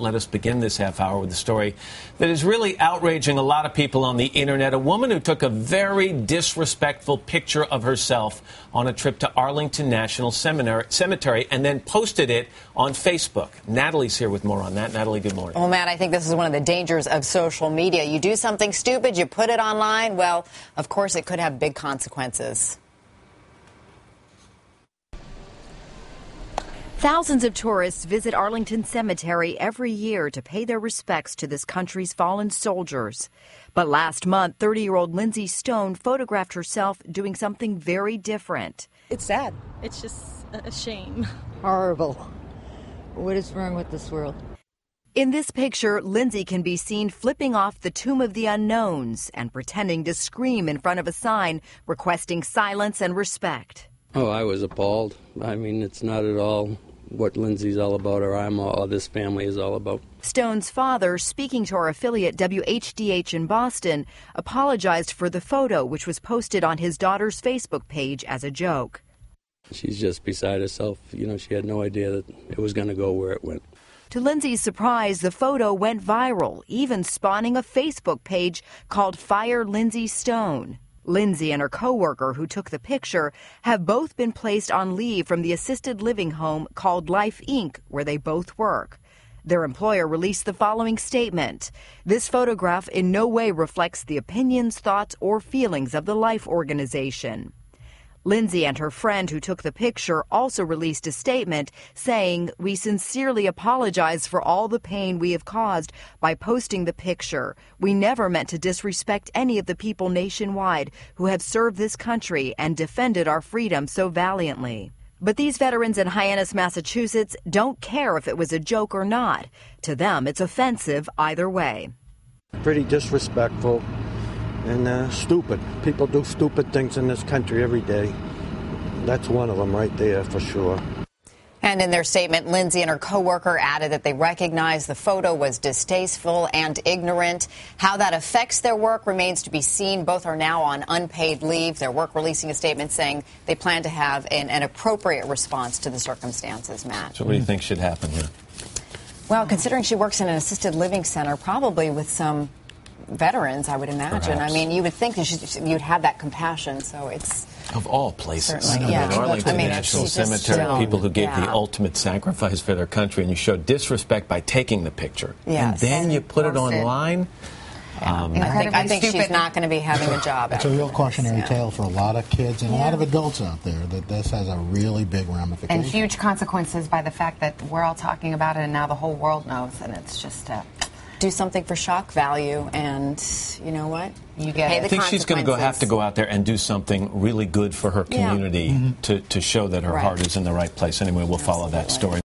Let us begin this half hour with a story that is really outraging a lot of people on the internet. A woman who took a very disrespectful picture of herself on a trip to Arlington National Cemetery and then posted it on Facebook. Natalie's here with more on that. Natalie, good morning. Well, Matt, I think this is one of the dangers of social media. You do something stupid, you put it online, well, of course, it could have big consequences. Thousands of tourists visit Arlington Cemetery every year to pay their respects to this country's fallen soldiers. But last month, 30 year old Lindsay Stone photographed herself doing something very different. It's sad. It's just a shame. Horrible. What is wrong with this world? In this picture, Lindsay can be seen flipping off the Tomb of the Unknowns and pretending to scream in front of a sign requesting silence and respect. Oh, I was appalled. I mean, it's not at all what Lindsay's all about or I'm all, this family is all about. Stone's father, speaking to our affiliate WHDH in Boston, apologized for the photo which was posted on his daughter's Facebook page as a joke. She's just beside herself. You know, she had no idea that it was going to go where it went. To Lindsay's surprise, the photo went viral, even spawning a Facebook page called Fire Lindsay Stone. Lindsay and her coworker who took the picture have both been placed on leave from the assisted living home called Life Inc., where they both work. Their employer released the following statement. This photograph in no way reflects the opinions, thoughts, or feelings of the Life organization. Lindsay and her friend who took the picture also released a statement saying, We sincerely apologize for all the pain we have caused by posting the picture. We never meant to disrespect any of the people nationwide who have served this country and defended our freedom so valiantly. But these veterans in Hyannis, Massachusetts don't care if it was a joke or not. To them, it's offensive either way. Pretty disrespectful and uh, stupid. People do stupid things in this country every day. That's one of them right there for sure. And in their statement, Lindsay and her coworker added that they recognize the photo was distasteful and ignorant. How that affects their work remains to be seen. Both are now on unpaid leave. Their work releasing a statement saying they plan to have an, an appropriate response to the circumstances, Matt. So what do you think should happen here? Well, considering she works in an assisted living center, probably with some veterans, I would imagine. Perhaps. I mean, you would think that you'd have that compassion, so it's. Of all places. Certainly, yeah. Arlington I mean, National Cemetery, people who gave yeah. the ultimate sacrifice for their country, and you showed disrespect by taking the picture. Yes. And then you put it online. Um, I think, I think she's not going to be having a job. It's a real cautionary yeah. tale for a lot of kids and yeah. a lot of adults out there that this has a really big ramification. And huge consequences by the fact that we're all talking about it and now the whole world knows, and it's just. Uh, do something for shock value, and you know what? You get. I think she's going to go have to go out there and do something really good for her community yeah. mm-hmm. to, to show that her right. heart is in the right place. Anyway, we'll Absolutely. follow that story.